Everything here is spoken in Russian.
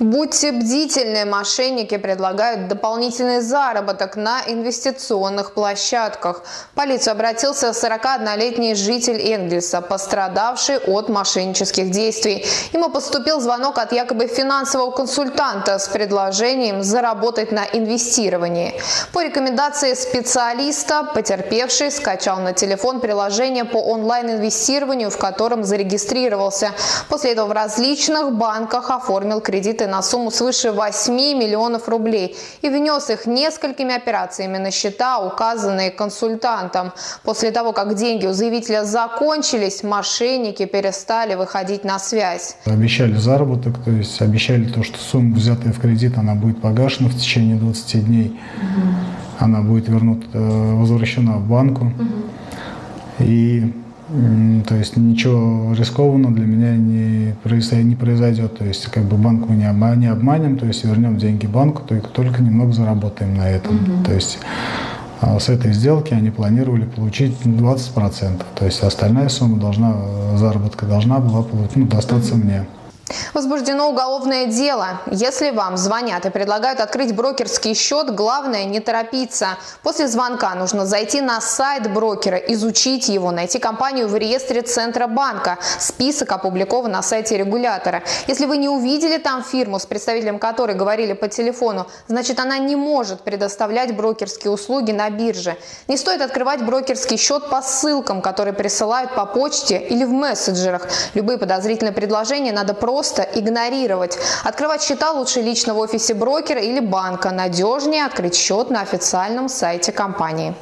Будьте бдительны, мошенники предлагают дополнительный заработок на инвестиционных площадках. В полицию обратился 41-летний житель Энгельса, пострадавший от мошеннических действий. Ему поступил звонок от якобы финансового консультанта с предложением заработать на инвестировании. По рекомендации специалиста потерпевший скачал на телефон приложение по онлайн-инвестированию, в котором зарегистрировался. После этого в различных банках оформил кредиты на сумму свыше 8 миллионов рублей и внес их несколькими операциями на счета, указанные консультантом. После того, как деньги у заявителя закончились, мошенники перестали выходить на связь. Обещали заработок, то есть обещали то, что сумма, взятая в кредит, она будет погашена в течение 20 дней. Угу. Она будет вернута, э, возвращена в банку. Угу. И то есть ничего рискованного для меня не, не произойдет. То есть как бы банк мы не обманем, то есть вернем деньги банку, только, только немного заработаем на этом. Угу. То есть а с этой сделки они планировали получить 20%. То есть остальная сумма должна, заработка должна была ну, достаться угу. мне. Возбуждено уголовное дело. Если вам звонят и предлагают открыть брокерский счет, главное не торопиться. После звонка нужно зайти на сайт брокера, изучить его, найти компанию в реестре Центробанка. Список опубликован на сайте регулятора. Если вы не увидели там фирму, с представителем которой говорили по телефону, значит она не может предоставлять брокерские услуги на бирже. Не стоит открывать брокерский счет по ссылкам, которые присылают по почте или в мессенджерах. Любые подозрительные предложения надо просто просто игнорировать. Открывать счета лучше лично в офисе брокера или банка. Надежнее открыть счет на официальном сайте компании.